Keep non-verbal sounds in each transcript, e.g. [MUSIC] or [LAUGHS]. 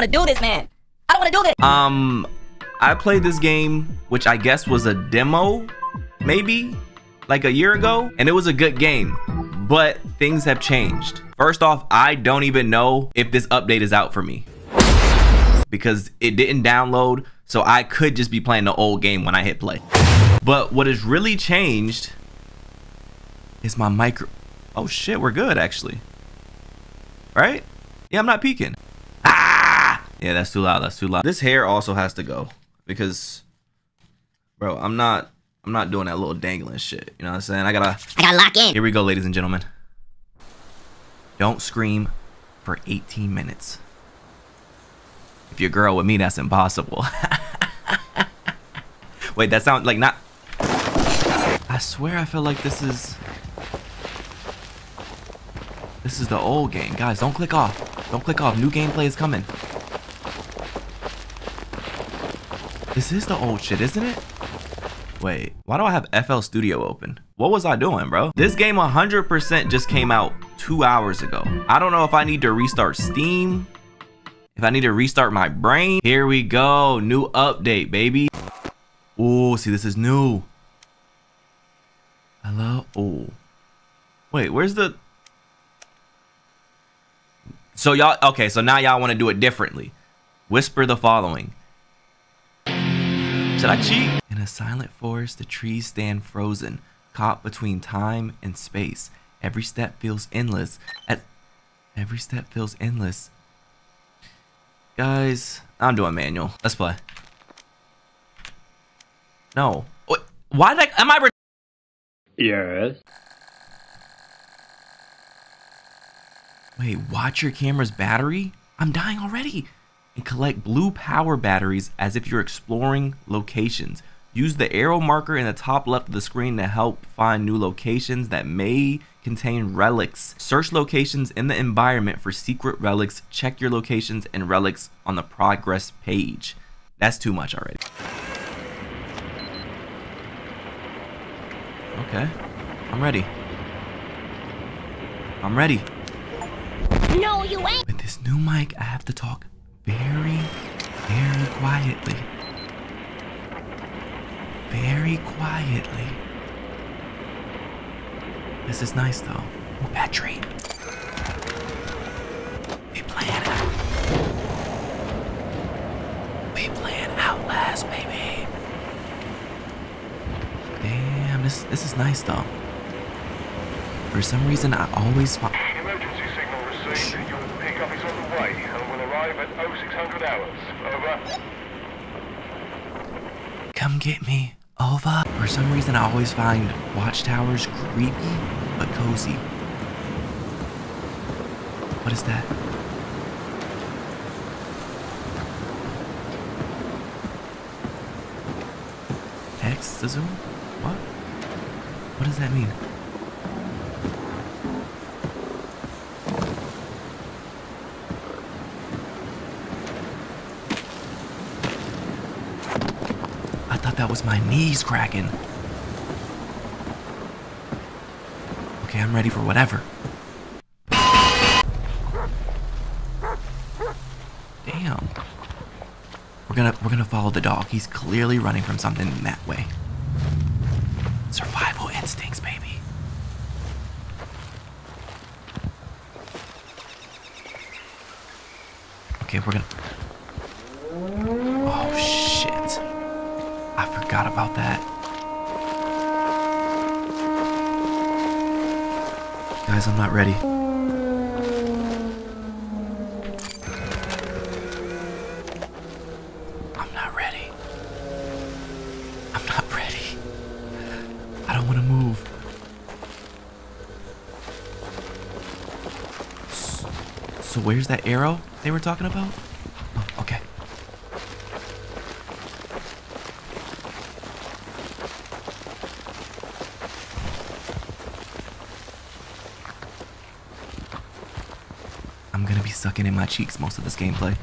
want to do this, man. I don't want to do this. Um, I played this game, which I guess was a demo, maybe like a year ago, and it was a good game, but things have changed. First off, I don't even know if this update is out for me because it didn't download, so I could just be playing the old game when I hit play. But what has really changed is my micro. Oh shit, we're good actually. Right? Yeah, I'm not peeking. Ah! Yeah, that's too loud. That's too loud. This hair also has to go because, bro, I'm not. I'm not doing that little dangling shit. You know what I'm saying? I gotta. I gotta lock in. Here we go, ladies and gentlemen. Don't scream for 18 minutes. If you're a girl with me, that's impossible. [LAUGHS] Wait, that sounds like not. I swear I feel like this is. This is the old game. Guys, don't click off. Don't click off. New gameplay is coming. This is the old shit, isn't it? Wait, why do I have FL Studio open? What was I doing, bro? This game 100% just came out two hours ago. I don't know if I need to restart Steam, if I need to restart my brain. Here we go, new update, baby. Oh, see, this is new. Hello? Oh. Wait, where's the... So y'all, okay, so now y'all want to do it differently. Whisper the following. Should I cheat? In a silent forest, the trees stand frozen, caught between time and space. Every step feels endless. At every step feels endless. Guys, I'm doing manual. Let's play. No. What? Why did I? Am I? Re- Yes. Wait, watch your camera's battery? I'm dying already. And collect blue power batteries as if you're exploring locations. Use the arrow marker in the top left of the screen to help find new locations that may contain relics. Search locations in the environment for secret relics. Check your locations and relics on the progress page. That's too much already. Okay, I'm ready. I'm ready. No, you ain't. With this new mic, I have to talk very, very quietly. Very quietly. This is nice though. Ooh, battery. We playing out. We playing Outlast, baby. Damn, this this is nice though. For some reason, I always find. Emergency signal received. Your pickup is on the way and will arrive at 0600 hours. Over. Come get me. Over. For some reason, I always find watchtowers creepy but cozy. What is that? X the zoom? What? What does that mean? My knees cracking. Okay, I'm ready for whatever. Damn. We're gonna we're gonna follow the dog. He's clearly running from something in that way. Survival instincts, baby. Okay, we're gonna. I forgot about that. Guys, I'm not ready. I'm not ready. I'm not ready. I don't want to move. So where's that arrow they were talking about? in my cheeks most of this gameplay.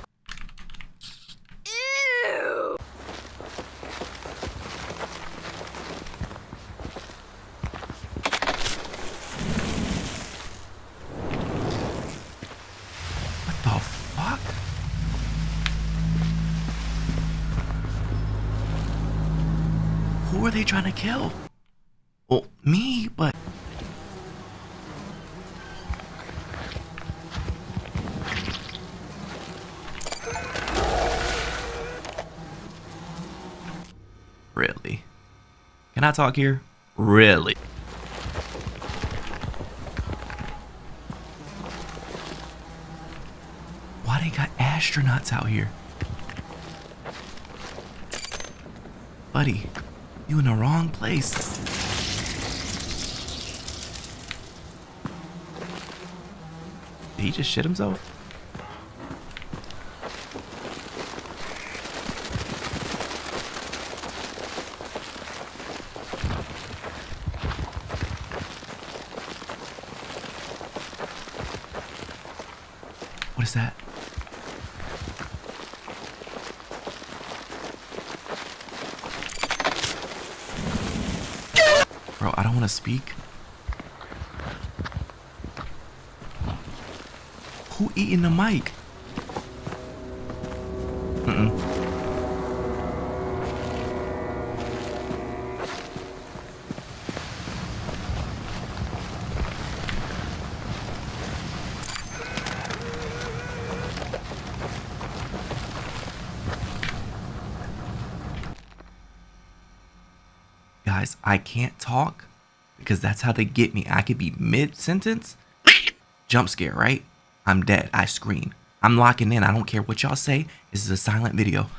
What the fuck? Who are they trying to kill? I talk here? Really? Why they got astronauts out here? Buddy, you in the wrong place. Did he just shit himself? What is that? Bro, I don't want to speak. Who eating the mic? Mm-mm. Guys, I can't talk because that's how they get me. I could be mid sentence, jump scare, right? I'm dead. I scream. I'm locking in. I don't care what y'all say. This is a silent video.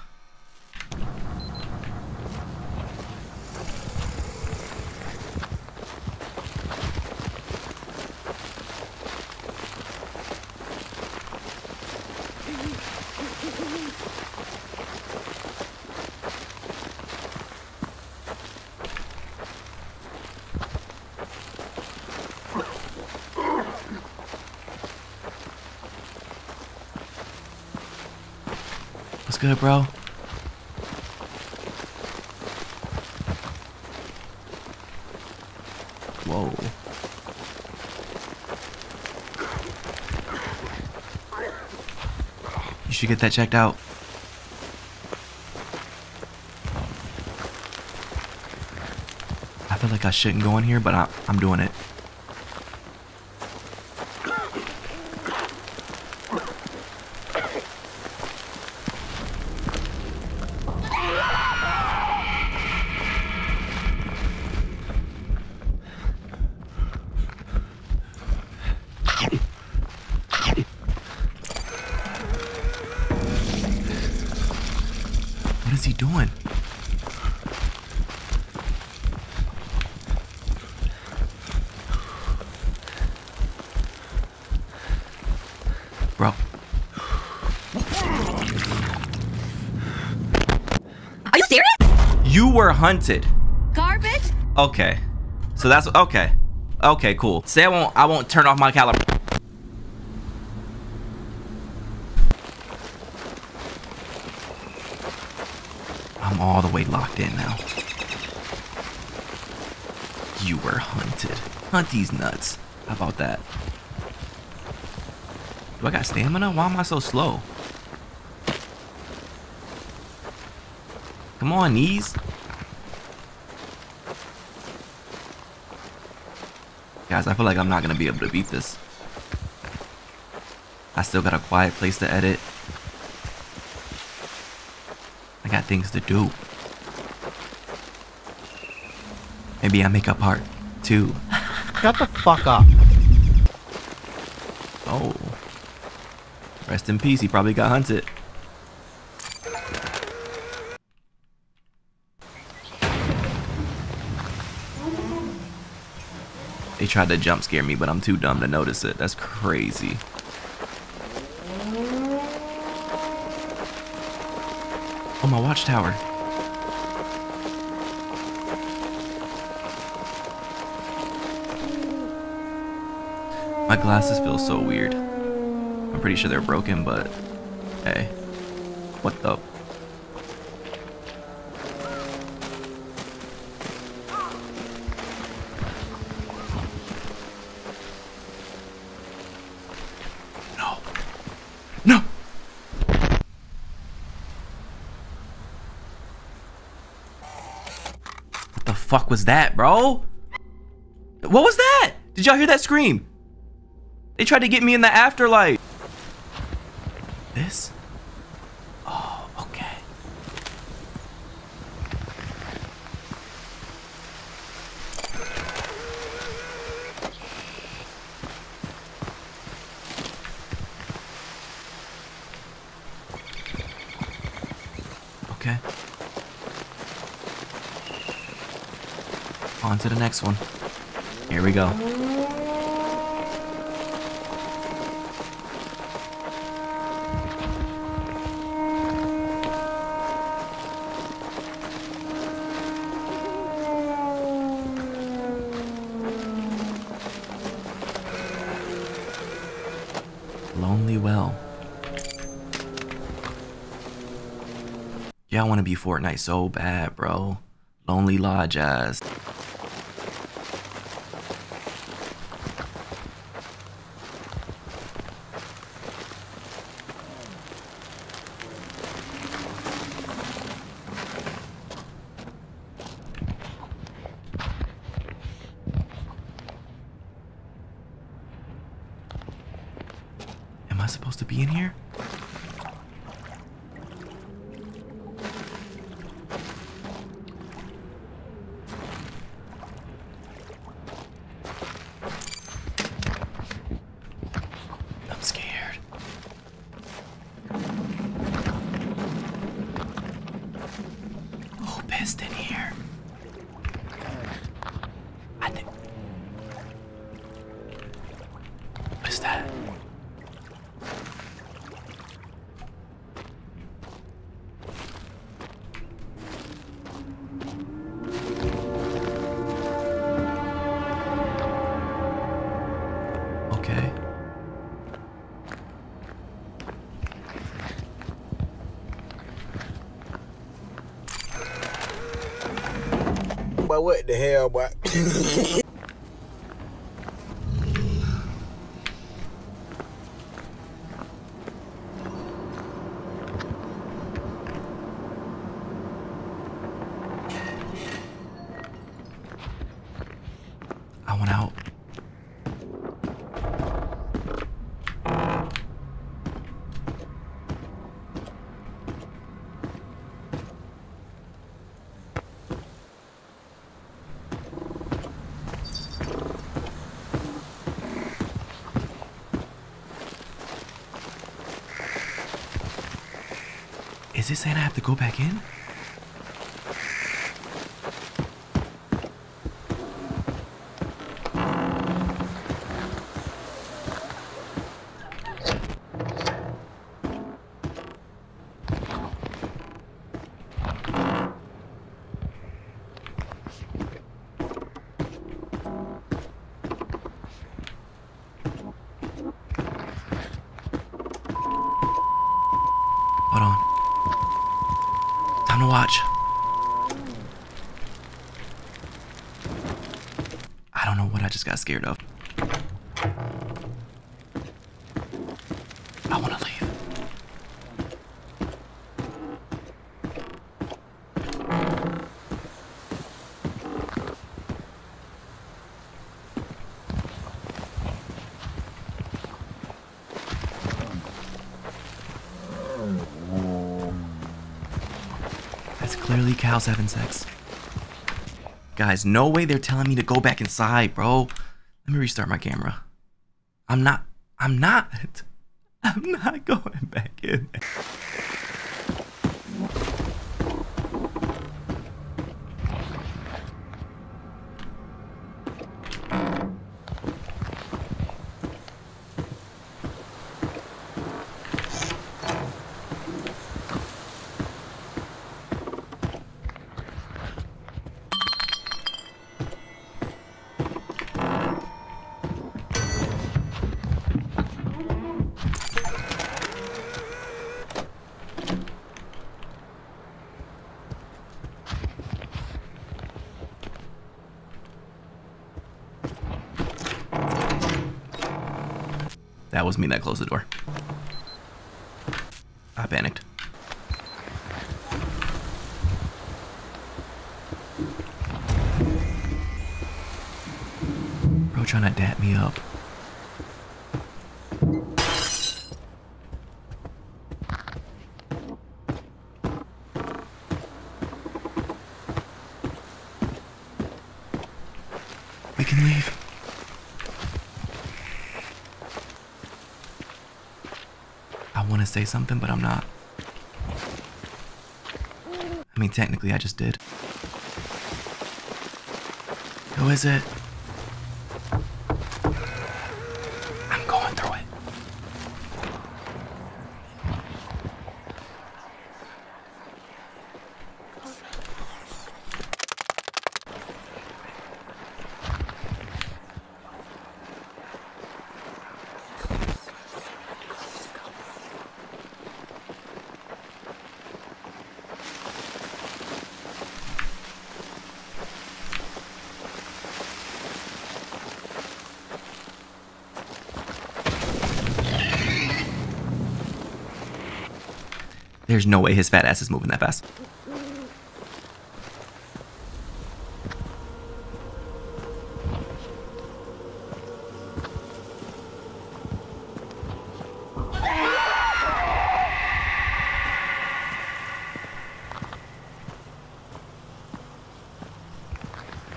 Bro? Whoa. You should get that checked out. I feel like I shouldn't go in here, but I, I'm doing it. You were hunted. Garbage? Okay. So that's okay. Okay, cool. Say I won't I won't turn off my caliber. I'm all the way locked in now. You were hunted. Hunt these nuts. How about that? Do I got stamina? Why am I so slow? Come on, knees. Guys, I feel like I'm not gonna be able to beat this. I still got a quiet place to edit. I got things to do. Maybe I make a part two. [LAUGHS] Shut the fuck up. Oh. Rest in peace, he probably got hunted. Tried to jump scare me, but I'm too dumb to notice it. That's crazy. Oh, my watchtower. My glasses feel so weird. I'm pretty sure they're broken, but hey. What the? Fuck was that, bro? What was that? Did y'all hear that scream? They tried to get me in the afterlife. This? Oh, okay. Okay. On to the next one. Here we go. Lonely Well. Yeah, I want to be Fortnite so bad, bro. Lonely Lodge. But what the hell, boy? [LAUGHS] I want out. Is this I have to go back in? Clearly cows having sex. Guys, no way they're telling me to go back inside, bro. Let me restart my camera. I'm not. I'm not. [LAUGHS] I'm not [LAUGHS] going back in. That was me that closed the door. I panicked. Bro trying to dap me up. Say something, but I'm not. I mean, technically, I just did. Who is it? I'm going through it. There's no way his fat ass is moving that fast.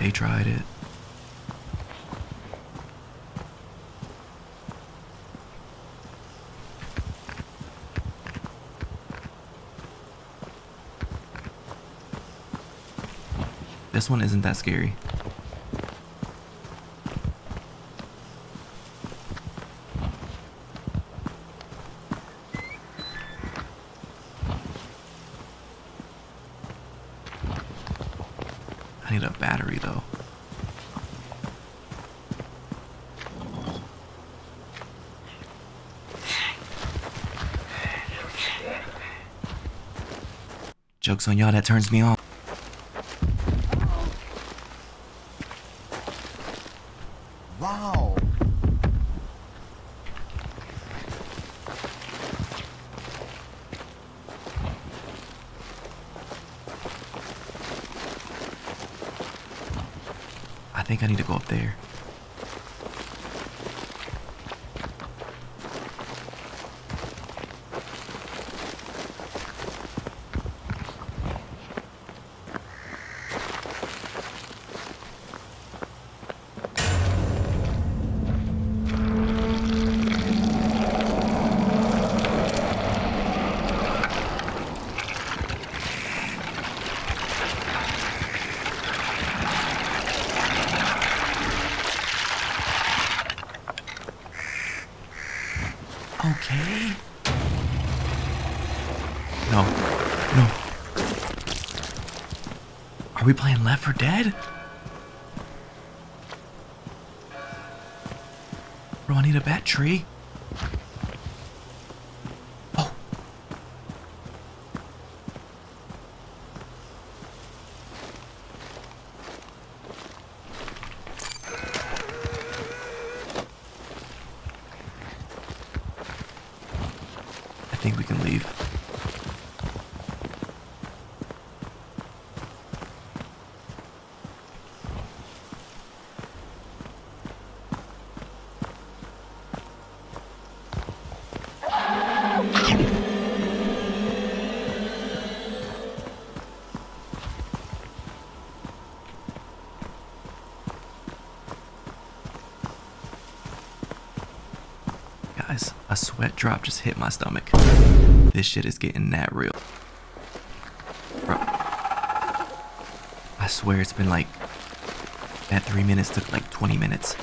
They tried it. This one isn't that scary. I need a battery though. Joke's on y'all, that turns me on. Wow. I think I need to go up there. Okay. No. No. Are we playing Left 4 Dead? Bro, I need a bat tree. Oh. I think we can leave. Guys, a sweat drop just hit my stomach. This shit is getting that real. Bro. I swear it's been like. That three minutes took like 20 minutes.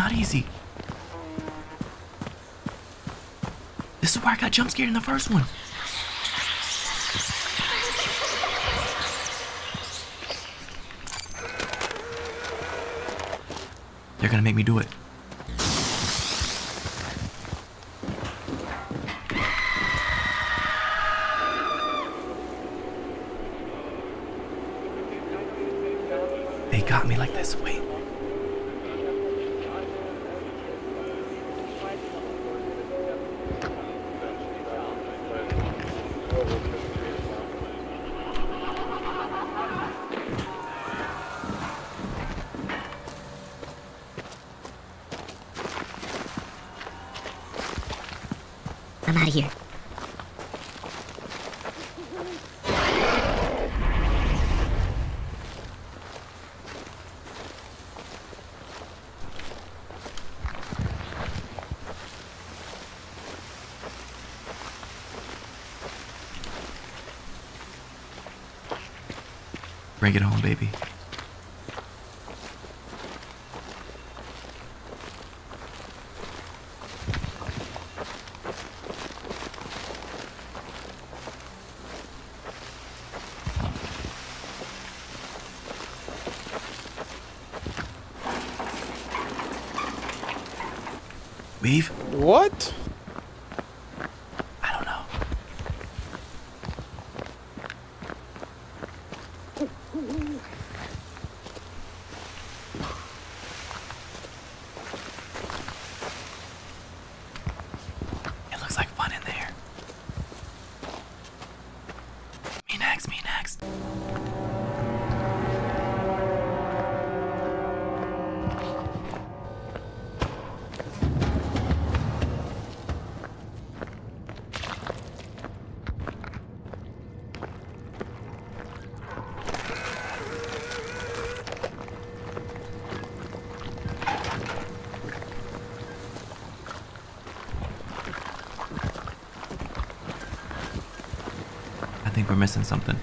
not easy. This is where I got jump scared in the first one. They're gonna make me do it. They got me like this. Wait. Bring it home, baby. Missing something.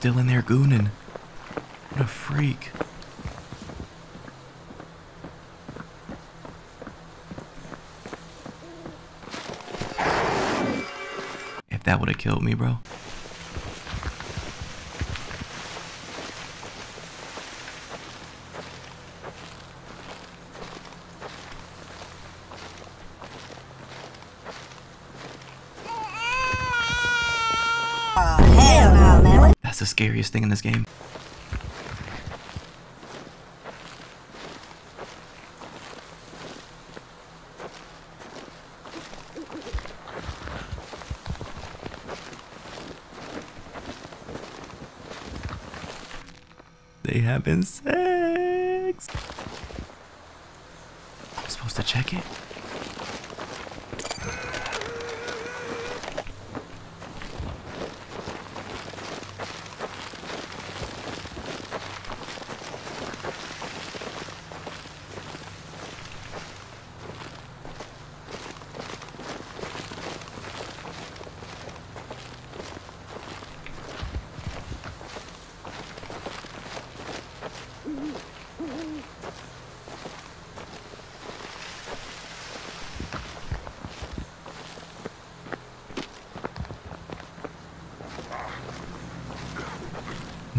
Still in there gooning. What a freak. If that would have killed me, bro. That's the scariest thing in this game. They having sex. I'm supposed to check it?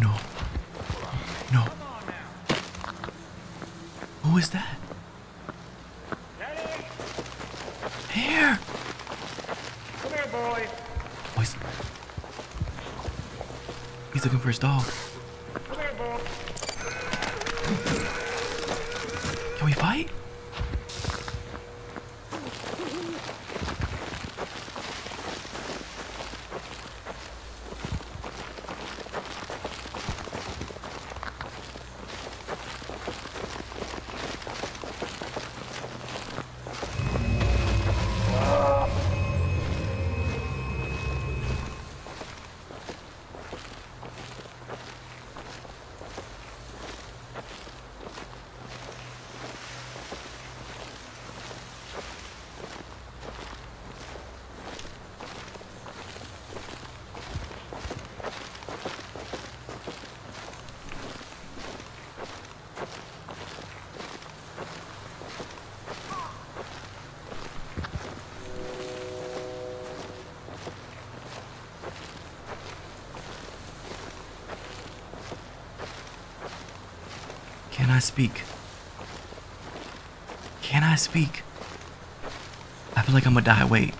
No. No. Who is that? Here. Come here, boy. Oh, he's, he's looking for his dog. Come here, boy. Can we fight? Speak? Can I speak? I feel like I'm gonna die. Wait.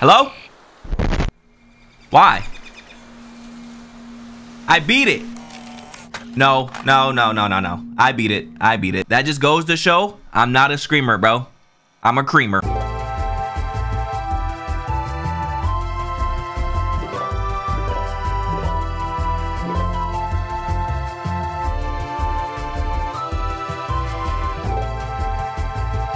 Hello? Why? I beat it. No, no, no, no, no, no. I beat it. I beat it. That just goes to show I'm not a screamer, bro. I'm a creamer.